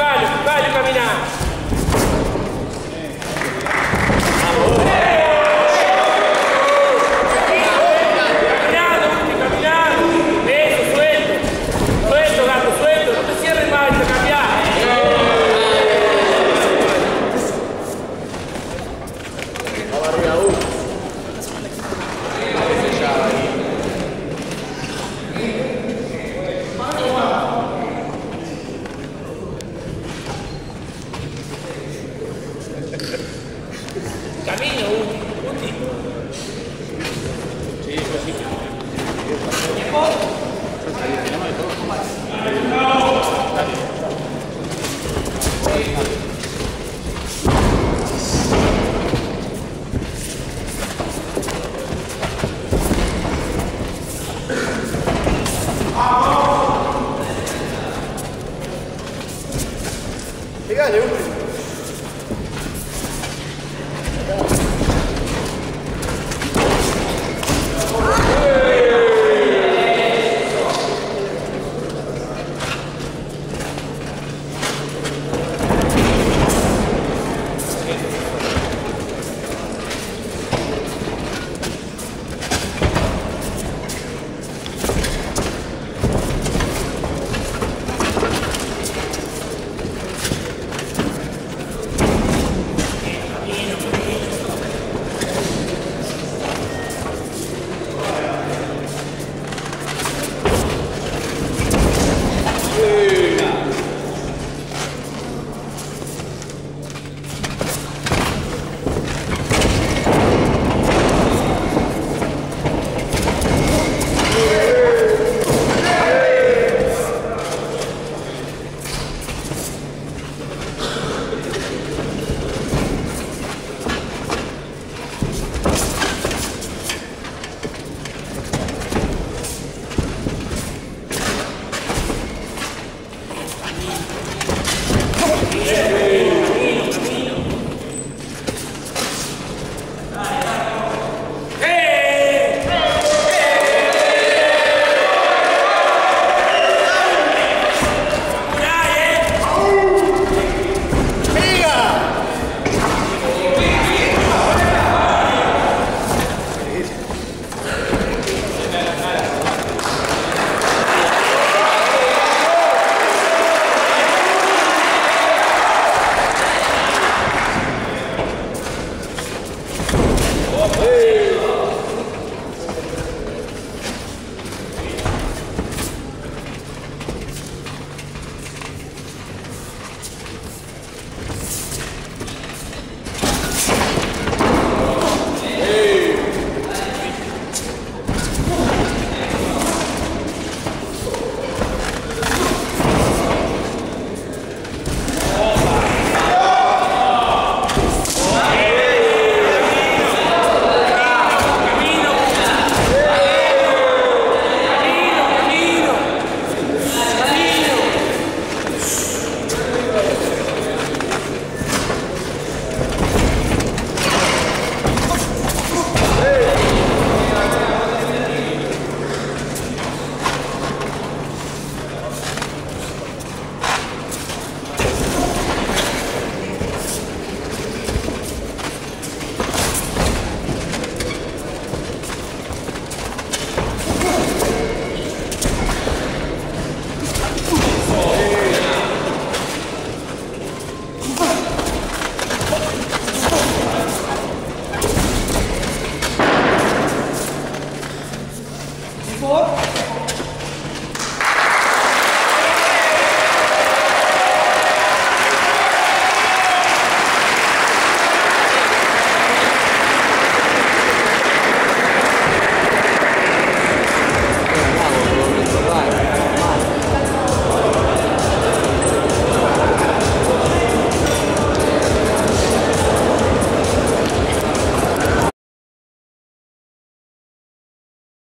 Vale, vale, caminhar. camino último. Sí, pues sí. ¿Tiempo? ¡Venga, uno.